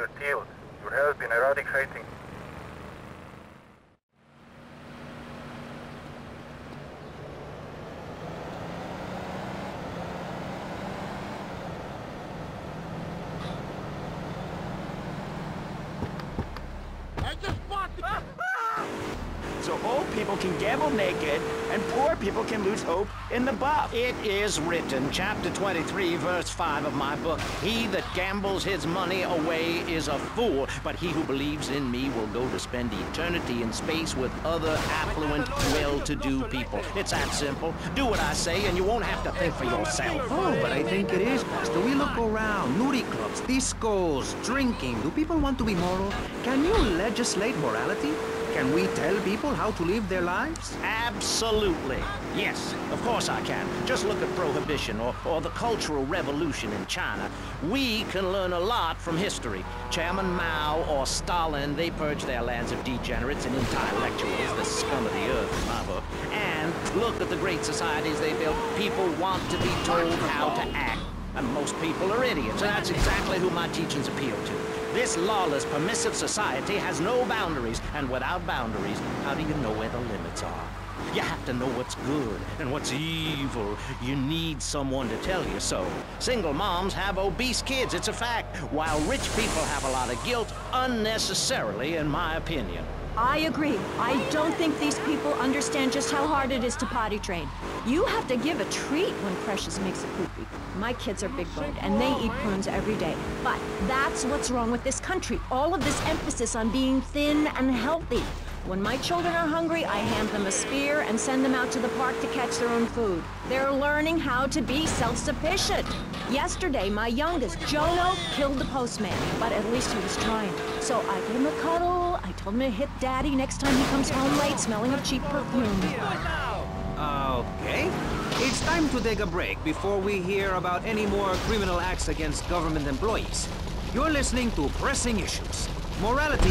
Mr. Teal. Your help in eradicating So old people can gamble naked, and poor people can lose hope in the buff. It is written, chapter 23, verse 5 of my book. He that gambles his money away is a fool, but he who believes in me will go to spend eternity in space with other affluent, well-to-do people. It's that simple. Do what I say, and you won't have to think for yourself. Oh, but I think it is, Pastor. We look around. Nudie clubs, discos, drinking. Do people want to be moral? Can you legislate morality? Can we tell people how to live their lives? Absolutely. Yes, of course I can. Just look at Prohibition or, or the Cultural Revolution in China. We can learn a lot from history. Chairman Mao or Stalin, they purged their lands of degenerates and intellectuals, the scum of the earth in my book. And look at the great societies they built. People want to be told how to act. And most people are idiots, and that's exactly who my teachings appeal to. This lawless, permissive society has no boundaries, and without boundaries, how do you know where the limits are? You have to know what's good and what's evil. You need someone to tell you so. Single moms have obese kids, it's a fact, while rich people have a lot of guilt unnecessarily, in my opinion. I agree. I don't think these people understand just how hard it is to potty train. You have to give a treat when Precious makes a poopy. My kids are big boned and they eat prunes every day. But that's what's wrong with this country. All of this emphasis on being thin and healthy. When my children are hungry, I hand them a spear and send them out to the park to catch their own food. They're learning how to be self-sufficient. Yesterday, my youngest, Jono, killed the postman, but at least he was trying. So I gave him a cuddle, Told him to hit daddy next time he comes home late smelling of cheap perfume. Okay. It's time to take a break before we hear about any more criminal acts against government employees. You're listening to Pressing Issues. Morality